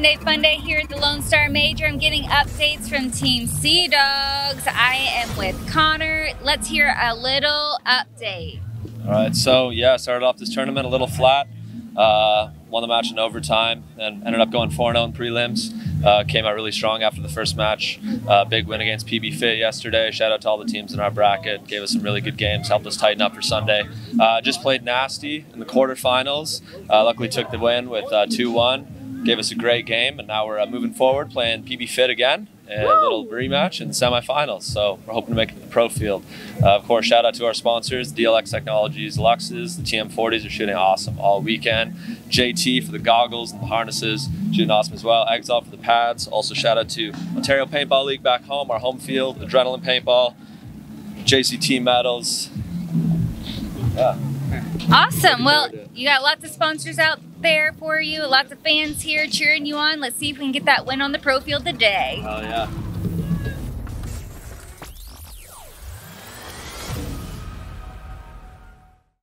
Sunday Fun Day here at the Lone Star Major. I'm getting updates from Team Seadogs. I am with Conor. Let's hear a little update. All right, so yeah, started off this tournament a little flat. Uh, won the match in overtime and ended up going 4 0 in prelims. Uh, came out really strong after the first match. Uh, big win against PB Fit yesterday. Shout out to all the teams in our bracket. Gave us some really good games, helped us tighten up for Sunday. Uh, just played nasty in the quarterfinals. Uh, luckily took the win with uh, 2 1 gave us a great game, and now we're uh, moving forward playing PB Fit again. And a little rematch in the semifinals. So we're hoping to make it to the pro field. Uh, of course, shout out to our sponsors, DLX Technologies, Luxes, the TM40s are shooting awesome all weekend. JT for the goggles and the harnesses, shooting awesome as well. Exile for the pads. Also shout out to Ontario Paintball League back home, our home field, Adrenaline Paintball, JCT Metals. Yeah. Awesome. Well, you got lots of sponsors out there for you, lots of fans here cheering you on. Let's see if we can get that win on the pro field today. Oh yeah.